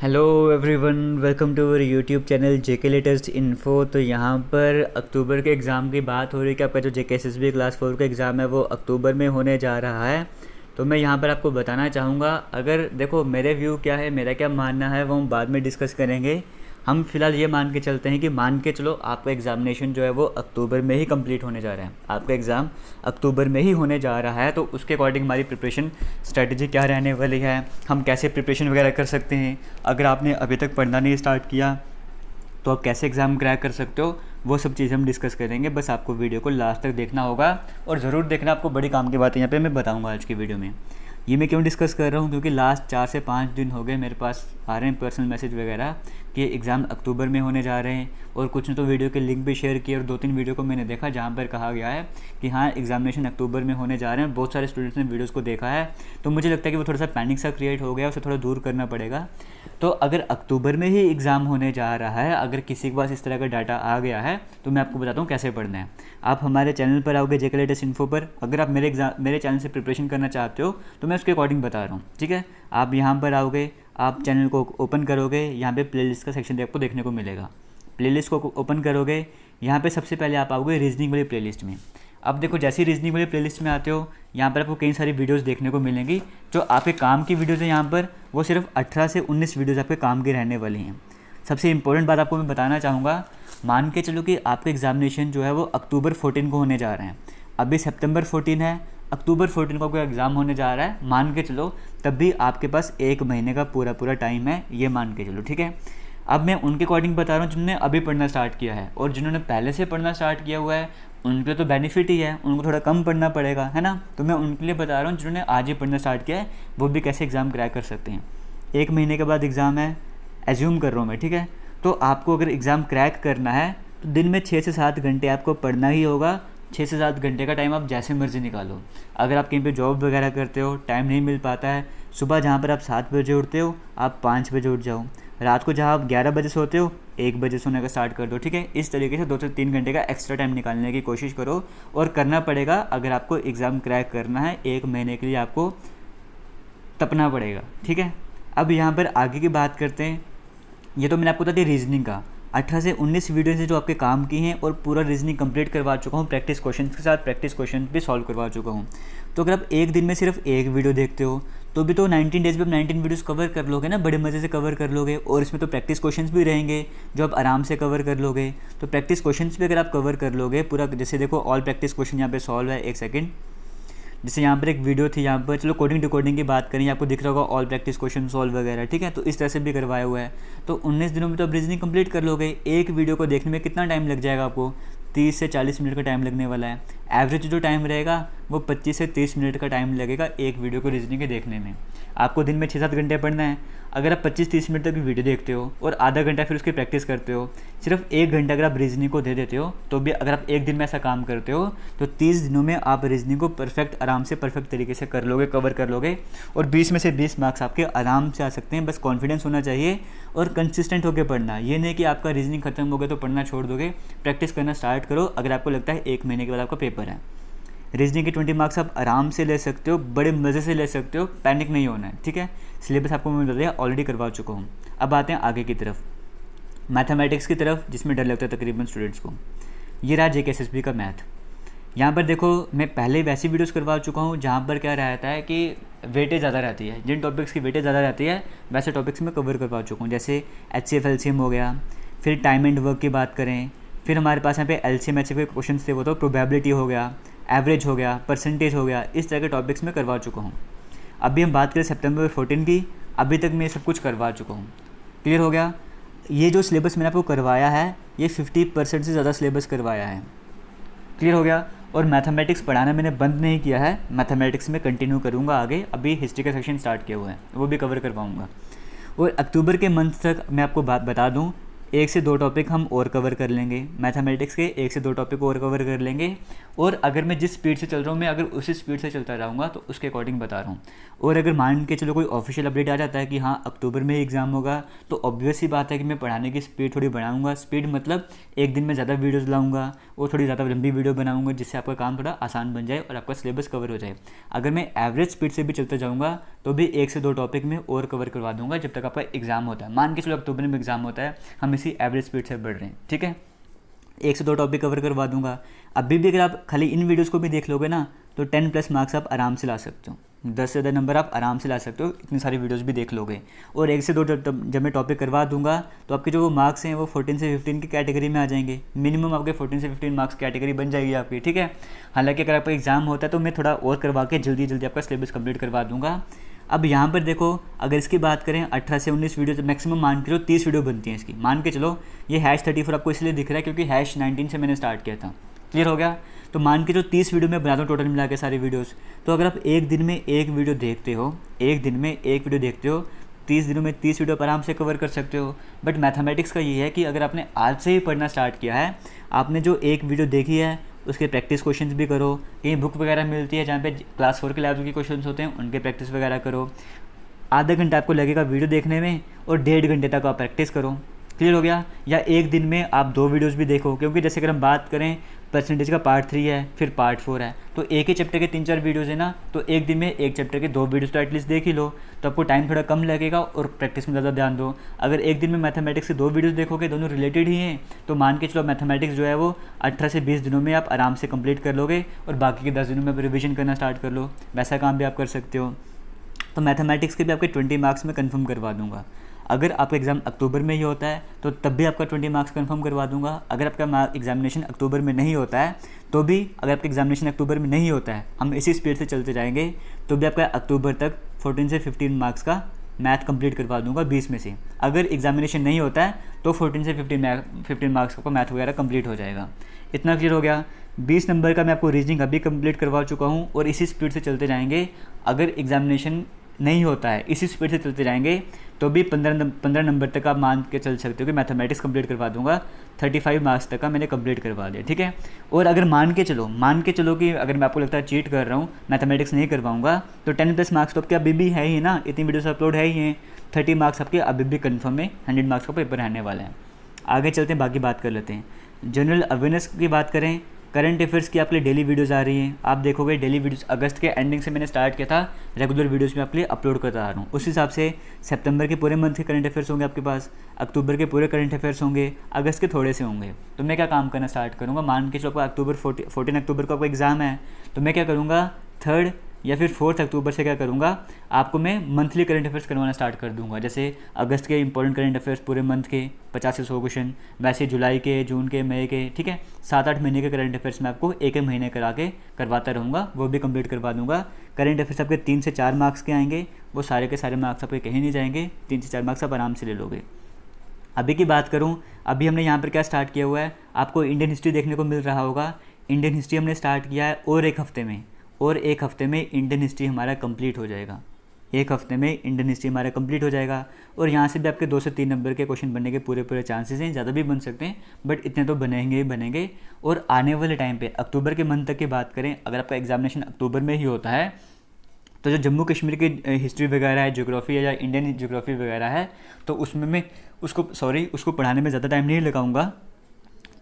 Hello everyone welcome to our YouTube channel JK latest info तो यहाँ पर अक्टूबर के एग्ज़ाम की बात हो रही है कि आपका जो JK S S B class four का एग्ज़ाम है, वो अक्टूबर में होने जा रहा है। तो मैं यहाँ पर आपको बताना चाहूँगा, अगर देखो मेरे व्यू क्या है, मेरा क्या मानना है, वो हम बाद में डिस्कस करेंगे। हम फ़िलहाल ये मान के चलते हैं कि मान के चलो आपका एग्ज़ामिनेशन जो है वो अक्टूबर में ही कंप्लीट होने जा रहा है। आपका एग्ज़ाम अक्टूबर में ही होने जा रहा है तो उसके अकॉर्डिंग हमारी प्रिपरेशन स्ट्रैटेजी क्या रहने वाली है, हम कैसे प्रिपरेशन वगैरह कर सकते हैं? अगर आपने अभी तक पढ़ना नहीं स्टार्ट किया तो आप कैसे एग्ज़ाम क्रैक कर सकते हो? वो सब चीज़ हम डिस्कस करेंगे। बस आपको वीडियो को लास्ट तक देखना होगा और ज़रूर देखना आपको बड़ी काम की बात यहाँ पे मैं बताऊँगा आज की वीडियो में। ये मैं क्यों डिस्कस कर रहा हूँ? क्योंकि लास्ट चार से पाँच दिन हो गए मेरे पास आ रहे हैं पर्सनल मैसेज वगैरह, कि एग्ज़ाम अक्टूबर में होने जा रहे हैं। और कुछ ने तो वीडियो के लिंक भी शेयर किए और दो तीन वीडियो को मैंने देखा, जहाँ पर कहा गया है कि हाँ एग्जामिनेशन अक्टूबर में होने जा रहे हैं। बहुत सारे स्टूडेंट्स ने वीडियोज़ को देखा है। तो मुझे लगता है कि वो थोड़ा सा पैनिक सा क्रिएट हो गया उसे थोड़ा दूर करना पड़ेगा। तो अगर अक्टूबर में ही एग्ज़ाम होने जा रहा है, अगर किसी के पास इस तरह का डाटा आ गया है तो मैं आपको बताता हूँ कैसे पढ़ना है। आप हमारे चैनल पर आओगे जेके लेटेस्ट इन्फो पर। अगर आप मेरे एग्ज़ाम मेरे चैनल से प्रिपरेशन करना चाहते हो तो मैं उसके अकॉर्डिंग बता रहा हूँ, ठीक है? आप यहाँ पर आओगे आप चैनल को ओपन करोगे, यहाँ पे प्लेलिस्ट का सेक्शन आपको देखने को मिलेगा। प्लेलिस्ट को ओपन करोगे, यहाँ पे सबसे पहले आप आओगे रीजनिंग वाली प्लेलिस्ट में। अब देखो, जैसे रीजनिंग वाली प्लेलिस्ट में आते हो, यहाँ पर आपको कई सारी वीडियोस देखने को मिलेंगी, जो आपके काम की वीडियोज़ हैं यहाँ पर, वो सिर्फ़ 18 से 19 वीडियोज़ आपके काम की रहने वाली हैं। सबसे इंपॉर्टेंट बात आपको मैं बताना चाहूँगा, मान के चलो कि आपके एग्जामिनेशन जो है वो अक्टूबर फोर्टीन को होने जा रहे हैं। अभी सेप्टेम्बर फोर्टीन है अक्टूबर फोर्टीन को कोई एग्ज़ाम होने जा रहा है, मान के चलो, तब भी आपके पास एक महीने का पूरा पूरा टाइम है, ये मान के चलो, ठीक है? अब मैं उनके अकॉर्डिंग बता रहा हूँ जिन्होंने अभी पढ़ना स्टार्ट किया है और जिन्होंने पहले से पढ़ना स्टार्ट किया हुआ है, उनके तो बेनिफिट ही है, उनको थोड़ा कम पढ़ना पड़ेगा, है ना? तो मैं उनके लिए बता रहा हूँ, जिन्होंने आज ही पढ़ना स्टार्ट किया है, वो भी कैसे एग्ज़ाम क्रैक कर सकते हैं। एक महीने के बाद एग्ज़ाम है, एज्यूम कर रहा हूँ मैं, ठीक है? तो आपको अगर एग्ज़ाम क्रैक करना है तो दिन में छः से सात घंटे आपको पढ़ना ही होगा छः से सात घंटे का टाइम आप जैसे मर्ज़ी निकालो। अगर आप कहीं पे जॉब वगैरह करते हो टाइम नहीं मिल पाता है, सुबह जहाँ पर आप सात बजे उठते हो, आप पाँच बजे उठ जाओ। रात को जहाँ आप ग्यारह बजे सोते हो, एक बजे सोने का स्टार्ट कर दो, ठीक है? इस तरीके से दो से तीन घंटे का एक्स्ट्रा टाइम निकालने की कोशिश करो और करना पड़ेगा, अगर आपको एग्ज़ाम क्रैक करना है, एक महीने के लिए आपको तपना पड़ेगा, ठीक है? अब यहाँ पर आगे की बात करते हैं। ये तो मैंने आपको बता दिया रीजनिंग का। अठारह से उन्नीस वीडियो से जो आपके काम की हैं और पूरा रीजनिंग कंप्लीट करवा चुका हूँ प्रैक्टिस क्वेश्चन के साथ प्रैक्टिस क्वेश्चन भी सॉल्व करवा चुका हूँ। तो अगर आप एक दिन में सिर्फ़ एक वीडियो देखते हो तो भी तो 19 डेज़ में आप 19 वीडियोस कवर कर लोगे ना, बड़े मज़े से कवर कर लोगे और इसमें तो प्रैक्टिस क्वेश्चंस भी रहेंगे जो आप आराम से कवर कर लोगे। तो प्रैक्टिस क्वेश्चंस भी अगर आप कवर कर लोगे, पूरा जैसे देखो ऑल प्रैक्टिस क्वेश्चन यहाँ पे सॉल्व है, एक सेकेंड जैसे यहाँ पर एक वीडियो थी, यहाँ पर चलो कोडिंग डिकोडिंग की बात करें आपको दिख रहा होगा ऑल प्रैक्टिस क्वेश्चन सॉल्व वगैरह, ठीक है? तो इस तरह से भी करवाया हुआ है। तो उन्नीस दिनों में तो आप रीजनिंग कंप्लीट कर लोगे, एक वीडियो को देखने में कितना टाइम लग जाएगा आपको? तीस से चालीस मिनट का टाइम लगने वाला है। एवरेज जो टाइम रहेगा, वो पच्चीस से तीस मिनट का टाइम लगेगा एक वीडियो को रीजनिंग के देखने में। आपको दिन में छः सात घंटे पढ़ना है। अगर आप 25-30 मिनट तक भी वीडियो देखते हो और आधा घंटा फिर उसकी प्रैक्टिस करते हो, सिर्फ़ एक घंटा अगर आप रीजनिंग को दे देते हो तो भी अगर आप एक दिन में ऐसा काम करते हो तो 30 दिनों में आप रीजनिंग को परफेक्ट, आराम से परफेक्ट तरीके से कर लोगे, कवर कर लोगे और 20 में से 20 मार्क्स आपके आराम से आ सकते हैं। बस कॉन्फिडेंस होना चाहिए और कंसिस्टेंट होकर पढ़ना। ये नहीं कि आपका रीजनिंग खत्म हो गया तो पढ़ना छोड़ दोगे। प्रैक्टिस करना स्टार्ट करो। अगर आपको लगता है एक महीने के बाद आपका पेपर है। रीजनिंग के ट्वेंटी मार्क्स आप आराम से ले सकते हो, बड़े मज़े से ले सकते हो पैनिक नहीं होना है, ठीक है? सिलेबस आपको मैं बताया ऑलरेडी करवा चुका हूँ। अब आते हैं आगे की तरफ़। मैथमेटिक्स की तरफ़, जिसमें डर लगता है तकरीबन स्टूडेंट्स को। ये रहा जे के का मैथ यहाँ पर देखो, मैं पहले वैसी वीडियोस करवा चुका हूँ, जहाँ पर क्या रहता है कि वेटेज ज़्यादा रहती है। जिन टॉपिक्स की वेटेज ज़्यादा रहती है, वैसे टॉपिक्स में कवर करवा चुका हूँ। जैसे H C F L C M हो गया, फिर टाइम एंड वर्क की बात करें, फिर हमारे पास यहाँ पे एल सी एम एच के क्वेश्चन थे वो तो प्रोबेबिलिटी हो गया एवरेज हो गया परसेंटेज हो गया, इस तरह के टॉपिक्स में करवा चुका हूँ। अभी हम बात करें सितंबर फोर्टीन की, अभी तक मैं सब कुछ करवा चुका हूँ। क्लियर हो गया? ये जो सिलेबस मैंने आपको करवाया है, ये फिफ्टी परसेंट से ज़्यादा सिलेबस करवाया है। क्लियर हो गया? और मैथमेटिक्स पढ़ाना मैंने बंद नहीं किया है मैथमेटिक्स में कंटिन्यू करूँगा आगे, अभी हिस्ट्री का सेक्शन स्टार्ट किया हुआ है, वो भी कवर करवाऊँगा। और अक्टूबर के मंथ तक मैं आपको बात बता दूँ एक से दो टॉपिक हम और कवर कर लेंगे। मैथमेटिक्स के एक से दो टॉपिक और कवर कर लेंगे। और अगर मैं जिस स्पीड से चल रहा हूँ, मैं अगर उसी स्पीड से चलता रहूँगा तो उसके अकॉर्डिंग बता रहा हूँ। और अगर मान के चलो कोई ऑफिशियल अपडेट आ जाता है कि हाँ अक्टूबर में एग्ज़ाम होगा तो ऑब्वियस ही बात है कि मैं पढ़ाने की स्पीड थोड़ी बढ़ाऊँगा। स्पीड मतलब एक दिन में ज़्यादा वीडियोज़ लाऊँगा और थोड़ी ज़्यादा लंबी वीडियो बनाऊँगा, जिससे आपका काम थोड़ा आसान बन जाए और आपका सिलेबस कवर हो जाए। अगर मैं एवरेज स्पीड से भी चलता जाऊँगा तो भी एक से दो टॉपिक में और कवर करवा दूँगा जब तक आपका एग्ज़ाम होता है। मान के चलो अक्टूबर में एग्ज़ाम होता है, हम इसी एवरेज स्पीड से बढ़ रहे हैं, ठीक है? एक से दो टॉपिक कवर करवा दूँगा। अभी भी अगर आप खाली इन वीडियोज़ को भी देख लोगे ना तो टेन प्लस मार्क्स आप आराम से ला सकते हो। दस से ज़्यादा नंबर आप आराम से ला सकते हो, इतनी सारी वीडियोस भी देख लोगे। और एक से दो जब मैं टॉपिक करवा दूँगा तो आपके जो वो मार्क्स हैं, वो फोर्टीन से फिफ्टीन की कैटेगरी में आ जाएँगे। मिनिमम आपके फोर्टीन से फिफ्टीन मार्क्स कैटेगरी बन जाएगी आपकी, ठीक है? हालाँकि अगर आपका एग्ज़ाम होता है तो मैं थोड़ा और करवा के जल्दी जल्दी आपका सिलेबस कंप्लीट करवा दूँगा। अब यहाँ पर देखो, अगर इसकी बात करें अठारह से उन्नीस वीडियो तो मैक्सिमम मान के चलो तीस वीडियो बनती हैं इसकी। मान के चलो, ये हैश थर्टी फोर आपको इसलिए दिख रहा है क्योंकि हैश नाइनटीन से मैंने स्टार्ट किया था। क्लियर हो गया? तो मान के जो तीस वीडियो में बनाता हूँ टोटल मिला के सारी वीडियोज़ तो अगर आप एक दिन में एक वीडियो देखते हो, एक दिन में एक वीडियो देखते हो, तीस दिनों में तीस वीडियो आराम से कवर कर सकते हो। बट मैथमेटिक्स का ये है कि अगर आपने आज से ही पढ़ना स्टार्ट किया है, आपने जो एक वीडियो देखी है उसके प्रैक्टिस क्वेश्चंस भी करो। कहीं बुक वगैरह मिलती है जहाँ पे क्लास फोर के लेवल के क्वेश्चंस होते हैं, उनके प्रैक्टिस वगैरह करो। आधा घंटा आपको लगेगा वीडियो देखने में और डेढ़ घंटे तक आप प्रैक्टिस करो। क्लियर हो गया? या एक दिन में आप दो वीडियोज़ भी देखो, क्योंकि जैसे अगर हम बात करें परसेंटेज का पार्ट थ्री है, फिर पार्ट फोर है। तो एक ही चैप्टर के तीन चार वीडियोज़ है ना तो एक दिन में एक चैप्टर के दो वीडियोज़ तो एटलीस्ट देख ही लो। तो आपको टाइम थोड़ा कम लगेगा और प्रैक्टिस में ज़्यादा ध्यान दो। अगर एक दिन में मैथमेटिक्स के दो वीडियोज़ देखोगे, दोनों रिलेटेड ही हैं तो मान के चलो मैथमेटिक्स जो है वो अठारह से बीस दिनों में आप आराम से कंप्लीट कर लोगे और बाकी के दस दिनों में आप रिविजन करना स्टार्ट कर लो। वैसा काम भी आप कर सकते हो। तो मैथमेटिक्स के भी आपके ट्वेंटी मार्क्स में कन्फर्म करवा दूँगा। अगर आपका एग्ज़ाम अक्टूबर में ही होता है तो तब भी आपका ट्वेंटी मार्क्स कंफर्म करवा दूँगा। अगर आपका एग्जामिनेशन अक्टूबर में नहीं होता है तो भी अगर आपका एग्जामिनेशन अक्टूबर में नहीं होता है, हम इसी स्पीड से चलते जाएँगे तो भी आपका अक्टूबर तक फोर्टीन से फिफ्टीन मार्क्स का मैथ कंप्लीट करवा दूँगा बीस में से। अगर एग्जामिनेशन नहीं होता है तो फोर्टीन से फिफ्टीन फिफ्टीन मार्क्स का मैथ वगैरह कंप्लीट हो जाएगा। इतना क्लियर हो गया। बीस नंबर का मैं आपको रीजनिंग अभी कंप्लीट करवा चुका हूँ और इसी स्पीड से चलते जाएँगे। अगर एग्जामिनेशन नहीं होता है, इसी स्पीड से चलते जाएँगे तो भी पंद्रह पंद्रह नंबर तक आप मान के चल सकते हो कि मैथमेटिक्स कंप्लीट करवा दूँगा। थर्टी फाइव मार्क्स तक का मैंने कंप्लीट करवा दिया, ठीक है? और अगर मान के चलो, मान के चलो कि अगर मैं आपको लगता है चीट कर रहा हूँ मैथमेटिक्स नहीं करवाऊँगा तो टेन प्लस मार्क्स तो आपके अभी भी है ही ना? इतनी वीडियोस अपलोड है ही हैं। थर्टी मार्क्स आपके अभी भी कन्फर्म है हंड्रेड मार्क्स का पेपर रहने वाला है। आगे चलते हैं, बाकी बात कर लेते हैं। जनरल अवेयरनेस की बात करें करंट अफेयर्स की आपके लिए डेली वीडियोज़ आ रही हैं। आप देखोगे डेली वीडियोज़ अगस्त के एंडिंग से मैंने स्टार्ट किया था रेगुलर वीडियोज़ में आपके लिए अपलोड करता आ रहा हूँ। उस हिसाब से सितंबर के पूरे मंथ के करंट अफेयर्स होंगे आपके पास अक्टूबर के पूरे करंट अफेयर्स होंगे, अगस्त के थोड़े से होंगे। तो मैं क्या काम करना स्टार्ट करूँगा? मान के चलो अक्टूबर फोर्टी अक्टूबर को आपका एग्ज़ाम है तो मैं क्या करूँगा? थर्ड या फिर फोर्थ अक्टूबर से क्या करूँगा, आपको मैं मंथली करंट अफेयर्स करवाना स्टार्ट कर दूँगा। जैसे अगस्त के इंपॉर्टेंट करंट अफेयर्स पूरे मंथ के, पचास से सौ क्वेश्चन वैसे जुलाई के, जून के, मई के, ठीक है? सात आठ महीने के करंट अफेयर्स मैं आपको एक एक महीने करा के करवाता रहूँगा, वो भी कंप्लीट करवा दूँगा। करंट अफेयर्स आपके तीन से चार मार्क्स के आएँगे, वो सारे के सारे मार्क्स आपके कहीं नहीं जाएँगे, तीन से चार मार्क्स आप आराम से ले लोगे। अभी की बात करूँ, अभी हमने यहाँ पर क्या स्टार्ट किया हुआ है, आपको इंडियन हिस्ट्री देखने को मिल रहा होगा। इंडियन हिस्ट्री हमने स्टार्ट किया है और एक हफ़्ते में। और एक हफ़्ते में इंडियन हिस्ट्री हमारा कंप्लीट हो जाएगा। एक हफ़्ते में इंडियन हिस्ट्री हमारा कंप्लीट हो जाएगा। और यहाँ से भी आपके दो से तीन नंबर के क्वेश्चन बनने के पूरे पूरे चांसेस हैं, ज़्यादा भी बन सकते हैं बट इतने तो बनेंगे ही बनेंगे। और आने वाले टाइम पे, अक्टूबर के मंथ तक की बात करें, अगर आपका एग्जामिनेशन अक्टूबर में ही होता है तो जो जम्मू कश्मीर की हिस्ट्री वगैरह है जोग्राफ़ी या इंडियन जोग्राफ़ी वगैरह है तो उसमें मैं उसको सॉरी उसको पढ़ाने में ज़्यादा टाइम नहीं लगाऊँगा।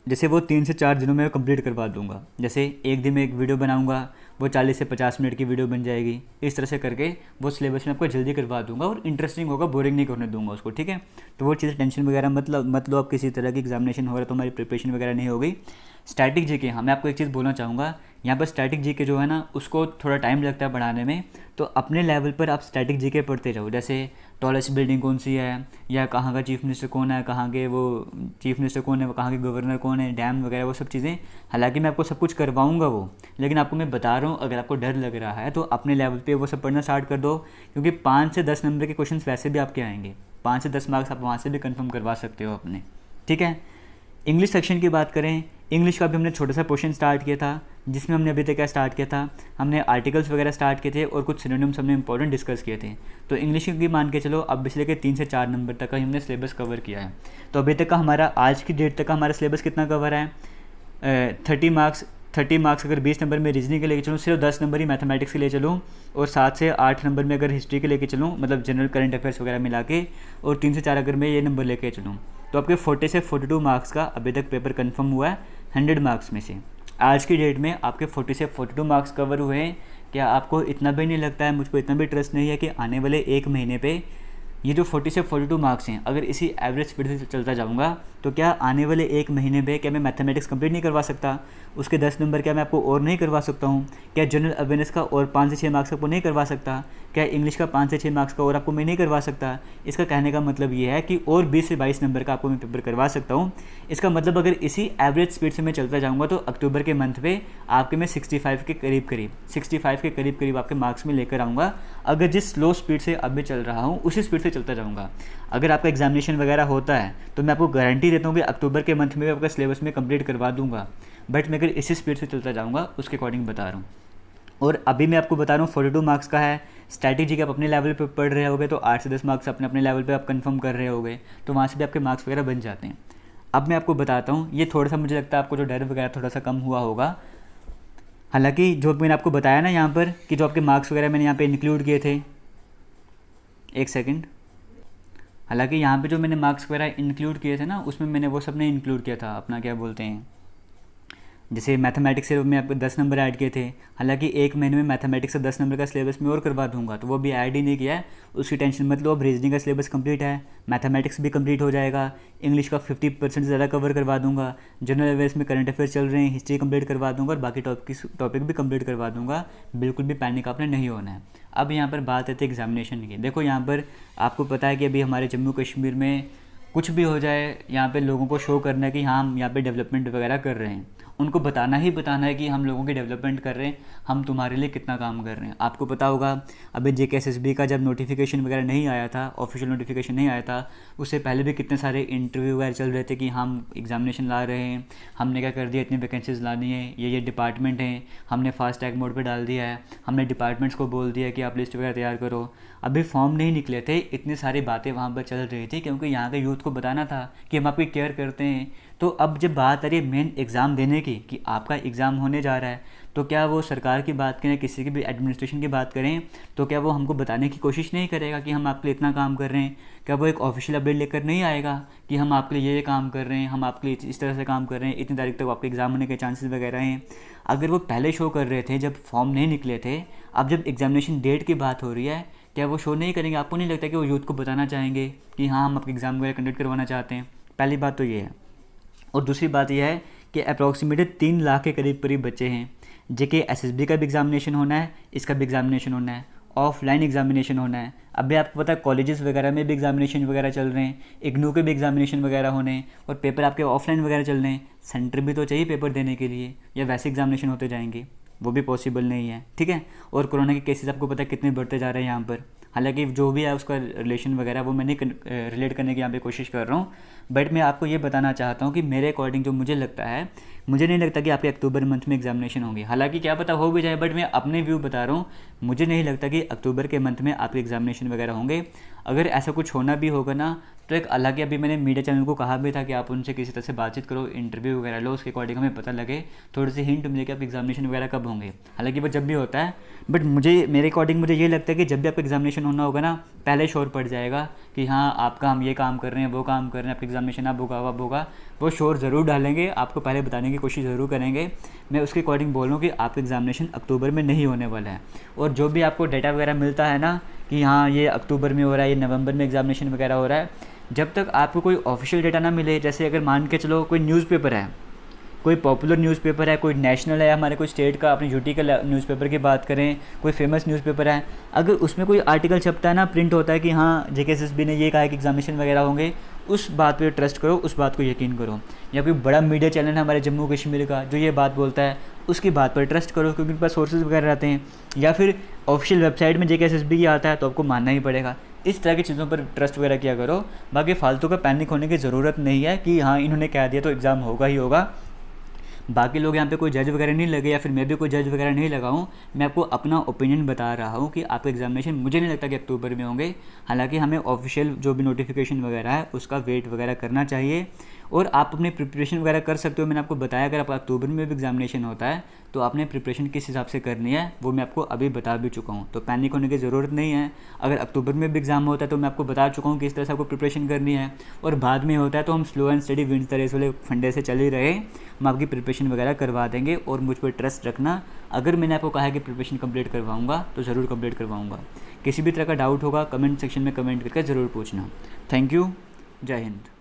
जैसे वो तीन से चार दिनों में कंप्लीट करवा दूँगा। जैसे एक दिन में एक वीडियो बनाऊँगा वो 40 से 50 मिनट की वीडियो बन जाएगी। इस तरह से करके वो सिलेबस में आपको जल्दी करवा दूँगा और इंटरेस्टिंग होगा बोरिंग नहीं करने दूँगा उसको, ठीक है? तो वो चीज़ें टेंशन वगैरह मतलब मतलब आप किसी तरह की एग्जामिनेशन हो रहा है तो हमारी प्रिपरेशन वगैरह नहीं होगी स्टैटिक जी के हाँ मैं आपको एक चीज़ बोलना चाहूँगा यहाँ पर स्टैटिक जी के जो है ना, उसको थोड़ा टाइम लगता है पढ़ाने में तो अपने लेवल पर आप स्टैटिक जी के पढ़ते जाओ जैसे टॉलेस्ट बिल्डिंग कौन सी है, या कहाँ का चीफ मिनिस्टर कौन है, कहाँ के वो चीफ मिनिस्टर कौन है, वो कहाँ के गवर्नर कौन है डैम वगैरह, वो सब चीज़ें। हालाँकि मैं आपको सब कुछ करवाऊँगा वो, लेकिन आपको मैं बता रहा हूँ, अगर आपको डर लग रहा है तो अपने लेवल पर वो सब पढ़ना स्टार्ट कर दो, क्योंकि पाँच से दस नंबर के क्वेश्चन वैसे भी आपके आएँगे। पाँच से दस मार्क्स आप वहाँ से भी कन्फर्म करवा सकते हो अपने। ठीक है? इंग्लिश सेक्शन की बात करें इंग्लिश का भी हमने छोटा सा पोर्शन स्टार्ट किया था। जिसमें हमने अभी तक क्या स्टार्ट किया था? हमने आर्टिकल्स वगैरह स्टार्ट किए थे और कुछ सिनोनिम्स हमने इंपॉर्टेंट डिस्कस किए थे। तो इंग्लिश की मान के चलो, अब पिछले के तीन से चार नंबर तक का हमने सिलेबस कवर किया है। तो अभी तक का हमारा, आज की डेट तक का हमारा सिलेबस कितना कवर है? थर्टी मार्क्स थर्टी मार्क्स अगर बीस नंबर में रीजनिंग के लेके चलूँ, सिर्फ़ दस नंबर ही मैथमेटिक्स के लिए चलूँ, और सात से आठ नंबर में अगर हिस्ट्री के लेके चलूँ मतलब जनरल करंट अफेयर्स वगैरह मिला के, और तीन से चार अगर मैं ये नंबर लेके चलूँ तो आपके फोर्टी से फोर्टी टू मार्क्स का अभी तक पेपर कन्फर्म हुआ है हंड्रेड मार्क्स में से। आज की डेट में आपके फोर्टी से फोर्टी टू मार्क्स कवर हुए हैं। क्या आपको इतना भी नहीं लगता है, मुझको इतना भी ट्रस्ट नहीं है कि आने वाले एक महीने पे ये जो 40 से 42 मार्क्स हैं, अगर इसी एवरेज स्पीड से चलता जाऊँगा तो क्या आने वाले एक महीने में क्या मैं मैथमेटिक्स कंप्लीट नहीं करवा सकता? उसके दस नंबर क्या मैं आपको और नहीं करवा सकता हूँ? क्या जनरल अवेयरनेस का और पाँच से छः मार्क्स आपको नहीं करवा सकता? क्या इंग्लिश का पाँच से छः मार्क्स का और आपको मैं नहीं करवा सकता? इसका कहने का मतलब ये है कि और बीस से बाईस नंबर का आपको मैं पेपर करवा सकता हूँ। इसका मतलब अगर इसी एवरेज स्पीड से मैं चलता जाऊँगा तो अक्टूबर के मंथ में आपके मैं सिक्सटी फाइव के करीब करीब सिक्सटी फाइव के करीब करीब आपके मार्क्स में लेकर आऊँगा। अगर जिस स्लो स्पीड से अब मैं चल रहा हूँ, उसी स्पीड से चलता जाऊँगा। अगर आपका एग्जामिनेशन वगैरह होता है तो मैं आपको गारंटी देता हूँ कि अक्टूबर के मंथ में आपका सिलेबस में कंप्लीट करवा दूँगा। बट मैं अगर इसी स्पीड से चलता जाऊँगा, उसके अकॉर्डिंग बता रहा हूँ। और अभी मैं आपको बता रहा हूँ फोर्टी टू मार्क्स का है। स्ट्रैटेजी के आप अपने लेवल पे पढ़ रहे होगे तो आठ से दस मार्क्स अपने अपने लेवल पे आप कंफर्म कर रहे होगे तो वहाँ से भी आपके मार्क्स वगैरह बन जाते हैं। अब मैं आपको बताता हूँ, ये थोड़ा सा मुझे लगता है आपको जो डर वगैरह थोड़ा सा कम हुआ होगा। हालाँकि जो मैंने आपको बताया ना यहाँ पर, कि जो आपके मार्क्स वगैरह मैंने यहाँ पे इंक्लूड किए थे, एक सेकंड हालाँकि यहाँ पे जो मैंने मार्क्स वगैरह इंक्लूड किए थे ना, उसमें मैंने वो सब नहीं इंक्लूड किया था, अपना क्या बोलते हैं? जैसे मैथमेटिक्स से मैं आपको दस नंबर ऐड किए थे, हालाँकि एक महीने में मैथमेटिक्स से दस नंबर का सिलेबस मैं और करवा दूँगा तो वो भी ऐड ही नहीं किया है। उसकी टेंशन मत लो, अब रीजनिंग का सिलेबस कंप्लीट है मैथमेटिक्स भी कंप्लीट हो जाएगा इंग्लिश का फिफ्टी परसेंट ज़्यादा कवर करवा दूँगा जनरल अवेयर्स में करंट अफेयर चल रहे हैं हिस्ट्री कंप्लीट करवा दूँगा और बाकी टॉपिक टॉपिक भी कंप्लीट करवा दूँगा, बिल्कुल भी पैनिक आपने नहीं होना है। अब यहाँ पर बात आती है एग्जामिनेशन की। देखो यहाँ पर आपको पता है कि अभी हमारे जम्मू कश्मीर में कुछ भी हो जाए, यहाँ पे लोगों को शो करना है कि हाँ हम यहाँ पे डेवलपमेंट वगैरह कर रहे हैं। उनको बताना ही बताना है कि हम लोगों की डेवलपमेंट कर रहे हैं, हम तुम्हारे लिए कितना काम कर रहे हैं। आपको पता होगा, अभी जे के जब नोटिफिकेशन वगैरह नहीं आया था ऑफिशियल नोटिफिकेशन नहीं आया था, उससे पहले भी कितने सारे इंटरव्यू वगैरह चल रहे थे कि हम एग्जामिनेशन ला रहे हैं, हमने क्या कर दिया, इतनी वैकेंसीज लानी है, ये ये डिपार्टमेंट हैं, हमने फास्ट टैग मोड पर डाल दिया है, हमने डिपार्टमेंट्स को बोल दिया कि आप लिस्ट वगैरह तैयार करो। अभी फॉर्म नहीं निकले थे, इतनी सारी बातें वहाँ पर चल रही थी, क्योंकि यहाँ के यूथ को बताना था कि हम आपकी केयर करते हैं। तो अब जब बात आ रही है मेन एग्ज़ाम देने की, कि आपका एग्ज़ाम होने जा रहा है तो क्या वो सरकार की बात करें, किसी की भी एडमिनिस्ट्रेशन की बात करें तो क्या वो हमको बताने की कोशिश नहीं करेगा कि हम आपके लिए इतना काम कर रहे हैं? क्या वो एक ऑफिशियल अपडेट लेकर नहीं आएगा कि हम आपके लिए ये काम कर रहे हैं, हम आपके लिए इस तरह से काम कर रहे हैं, इतनी तारीख तक आपके एग्ज़ाम होने के चांसेस वगैरह हैं? अगर वो पहले शो कर रहे थे, जब फॉर्म नहीं निकले थे, अब जब एग्जामिनेशन डेट की बात हो रही है, क्या वो शो नहीं करेंगे? आपको नहीं लगता कि वो यूथ को बताना चाहेंगे कि हाँ हम आपके एग्ज़ाम वगैरह कंडक्ट करवाना चाहते हैं? पहली बात तो ये है। और दूसरी बात यह है कि अप्रॉक्सीमेटली तीन लाख के करीब करीब बच्चे हैं, जेके एसएसबी का भी एग्जामिनेशन होना है, इसका भी एग्जामिनेशन होना है ऑफलाइन एग्जामिनेशन होना है। अभी आपको पता है कॉलेजेस वगैरह में भी एग्जामिनेशन वगैरह चल रहे हैं इग्नू के भी एग्जामिनेशन वगैरह होने हैं और पेपर आपके ऑफलाइन वगैरह चल रहे हैं। सेंटर भी तो चाहिए पेपर देने के लिए, या वैसे एग्जामिनेशन होते जाएँगे, वो भी पॉसिबल नहीं है, ठीक है? और कोरोना के केसेस आपको पता है कितने बढ़ते जा रहे हैं यहाँ पर। हालाँकि जो भी है उसका रिलेशन वगैरह, वो मैं नहीं रिलेट करने की यहाँ पे कोशिश कर रहा हूँ। बट मैं आपको ये बताना चाहता हूँ कि मेरे अकॉर्डिंग जो मुझे लगता है मुझे नहीं लगता कि आपके अक्टूबर मंथ में एग्जामिनेशन होंगे। हालाँकि क्या पता हो भी जाए बट मैं अपने व्यू बता रहा हूँ, मुझे नहीं लगता कि अक्टूबर के मंथ में आपके एग्जामिनेशन वगैरह होंगे। अगर ऐसा कुछ होना भी होगा ना तो एक अलग ही अभी मैंने मीडिया चैनल को कहा भी था कि आप उनसे किसी तरह से बातचीत करो इंटरव्यू वगैरह लो, उसके अकॉर्डिंग हमें पता लगे, थोड़ी सी हिंट मिले कि आप एग्जामिनेशन वगैरह कब होंगे। हालाँकि वो जब भी होता है बट मुझे, मेरे अकॉर्डिंग मुझे ये लगता है कि जब भी आपका एग्जामिनेशन होना होगा ना, पहले शोर पड़ जाएगा कि हाँ आपका हम ये काम कर रहे हैं, वो काम कर रहे हैं, आपका एग्जामिनेशन अब होगा अब होगा वो शोर ज़रूर डालेंगे, आपको पहले बताने की कोशिश ज़रूर करेंगे। मैं उसके अकॉर्डिंग बोल रहा कि आपका एग्जामिनेशन अक्टूबर में नहीं होने वाला है। और जो भी आपको डेटा वगैरह मिलता है ना, कि हाँ ये अक्टूबर में हो रहा है, ये नवंबर में एग्जामिनेशन वगैरह हो रहा है, जब तक आपको कोई ऑफिशियल डेटा ना मिले, जैसे अगर मान के चलो कोई न्यूज़पेपर है कोई पॉपुलर न्यूज़पेपर है, कोई नेशनल है, हमारे कोई स्टेट का, अपनी यूटी का न्यूज़पेपर की बात करें, कोई फ़ेमस न्यूज़पेपर है, अगर उसमें कोई आर्टिकल छपता है ना प्रिंट होता है कि हाँ जे ने ये कहा है कि एग्जामिनेशन वगैरह होंगे, उस बात पे ट्रस्ट करो, उस बात को यकीन करो। या कोई बड़ा मीडिया चैनल है हमारे जम्मू कश्मीर का, जो ये बात बोलता है, उसकी बात पर ट्रस्ट करो, क्योंकि उनके पास सोर्सेज वगैरह रहते हैं। या फिर ऑफिशियल वेबसाइट में जे के बी आता है तो आपको मानना ही पड़ेगा। इस तरह की चीज़ों पर ट्रस्ट वगैरह किया करो। बाकी फालतू का पैनिक होने की ज़रूरत नहीं है कि हाँ इन्होंने कह दिया तो एग्ज़ाम होगा ही होगा। बाकी लोग यहाँ पे कोई जज वगैरह नहीं लगे या फिर मैं भी कोई जज वगैरह नहीं लगा हूँ, मैं आपको अपना ओपिनियन बता रहा हूँ कि आपके एग्जामिनेशन मुझे नहीं लगता कि अक्टूबर में होंगे। हालाँकि हमें ऑफिशियल जो भी नोटिफिकेशन वगैरह है, उसका वेट वगैरह करना चाहिए। और आप अपनी प्रिपरेशन वगैरह कर सकते हो। मैंने आपको बताया, अगर आप अक्टूबर में भी एग्जामिनेशन होता है तो आपने प्रिपरेशन किस हिसाब से करनी है, वो मैं आपको अभी बता भी चुका हूँ। तो पैनिक होने की ज़रूरत नहीं है। अगर अक्टूबर में भी एग्ज़ाम होता है तो मैं आपको बता चुका हूँ किस तरह से आपको प्रिपरेशन करनी है। और बाद में होता है तो हम स्लो एंड स्टडी विंस तरह वाले फंडे से चले रहे, हम आपकी प्रिपरेशन वगैरह करवा देंगे और मुझ पर ट्रस्ट रखना। अगर मैंने आपको कहा है कि प्रिपरेशन कंप्लीट करवाऊँगा तो ज़रूर कंप्लीट करवाऊँगा। किसी भी तरह का डाउट होगा कमेंट सेक्शन में कमेंट करके ज़रूर पूछना। थैंक यू जय हिंद